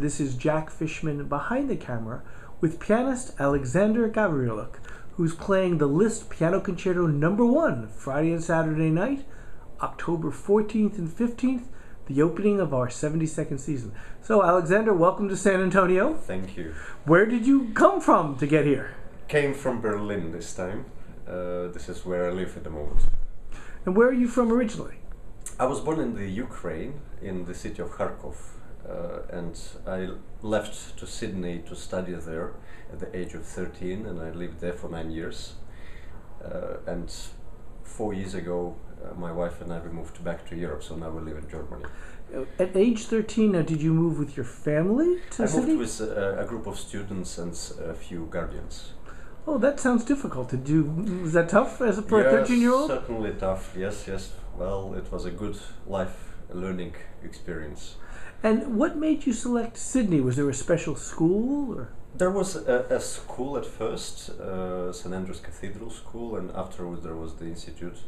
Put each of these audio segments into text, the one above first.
This is Jack Fishman behind the camera with pianist Alexander Gavrylyuk, who's playing the Liszt Piano Concerto Number One Friday and Saturday night, October 14th and 15th, the opening of our 72nd season. So, Alexander, welcome to San Antonio. Thank you. Where did you come from to get here? Came from Berlin this time. Uh, this is where I live at the moment. And where are you from originally? I was born in the Ukraine, in the city of Kharkov, and I left to Sydney to study there at the age of 13, and I lived there for nine years. Uh, and four years ago, uh, my wife and I we moved back to Europe, so now we live in Germany. At age 13, now, did you move with your family to I Sydney? moved with uh, a group of students and a few guardians. Oh, that sounds difficult to do. Was that tough as a, for a 13 year old? Certainly tough. Yes, yes. Well, it was a good life learning experience. And what made you select Sydney? Was there a special school? Or? There was a, a school at first, uh, St Andrew's Cathedral School, and afterwards there was the Institute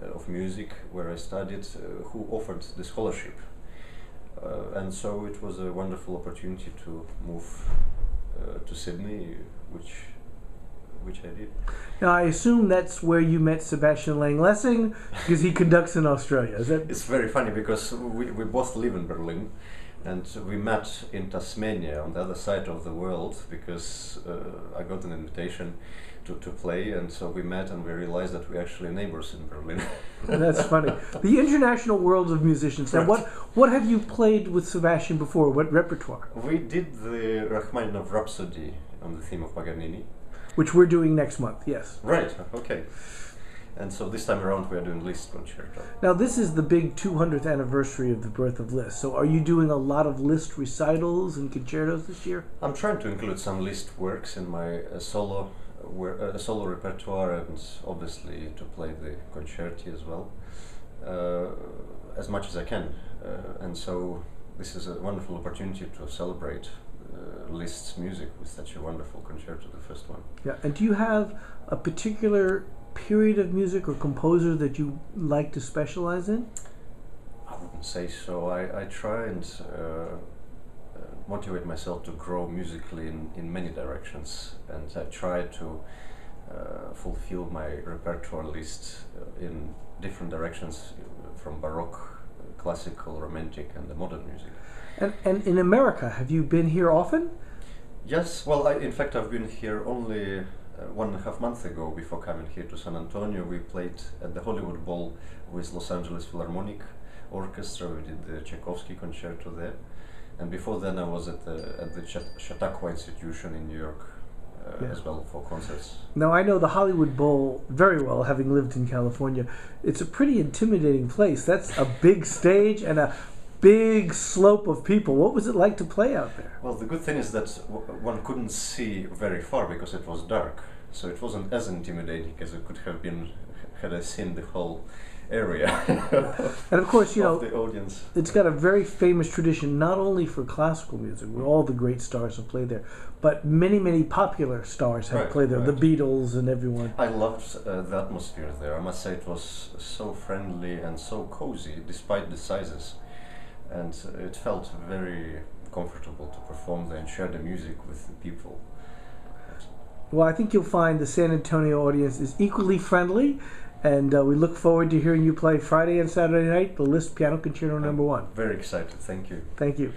uh, of Music where I studied, uh, who offered the scholarship. Uh, and so it was a wonderful opportunity to move uh, to Sydney, which which I did. Now, I assume that's where you met Sebastian Lang Lessing because he conducts in Australia. Is that It's very funny because we, we both live in Berlin and we met in Tasmania on the other side of the world because uh, I got an invitation to, to play and so we met and we realized that we're actually neighbors in Berlin. that's funny? The international worlds of musicians. Now, Right. what what have you played with Sebastian before? What repertoire? we did the Rachmaninoff Rhapsody on the theme of Paganini. Which we're doing next month. Yes. Right, okay. And so this time around we are doing Liszt concerto. Now, this is the big 200th anniversary of the birth of Liszt. So, are you doing a lot of Liszt recitals and concertos this year? I'm trying to include some Liszt works in my uh, solo uh, solo repertoire and obviously to play the concerti as well, uh, as much as I can. Uh, and so this is a wonderful opportunity to celebrate Liszt's music with such a wonderful concerto, the first one. Yeah. And do you have a particular period of music or composer that you like to specialize in? I wouldn't say so. I, I try and uh, uh, motivate myself to grow musically in, in many directions, and I try to uh, fulfill my repertoire list uh, in different directions uh, from Baroque, classical, romantic, and the modern music. And, and in America, have you been here often? Yes, well, I, in fact, I've been here only uh, one and a half months ago before coming here to San Antonio. We played at the Hollywood Bowl with Los Angeles Philharmonic Orchestra. We did the Tchaikovsky concerto there. And before then, I was at the, at the Chautauqua Institution in New York uh, Yeah. as well for concerts. Now, I know the Hollywood Bowl very well, having lived in California. It's a pretty intimidating place. That's a big stage and a big slope of people. What was it like to play out there? Well, the good thing is that w- one couldn't see very far because it was dark, so it wasn't as intimidating as it could have been seen the whole area And of course, you of know, the audience. it's got a very famous tradition, not only for classical music, where all the great stars have played there, but many, many popular stars have Right, played there. The. Beatles and everyone. I loved uh, the atmosphere there. I must say it was so friendly and so cozy, despite the sizes, and it felt very comfortable to perform there and share the music with the people. Well, I think you'll find the San Antonio audience is equally friendly, and uh, we look forward to hearing you play Friday and Saturday night the Liszt Piano Concerto Number One. Very excited. Thank you. Thank you.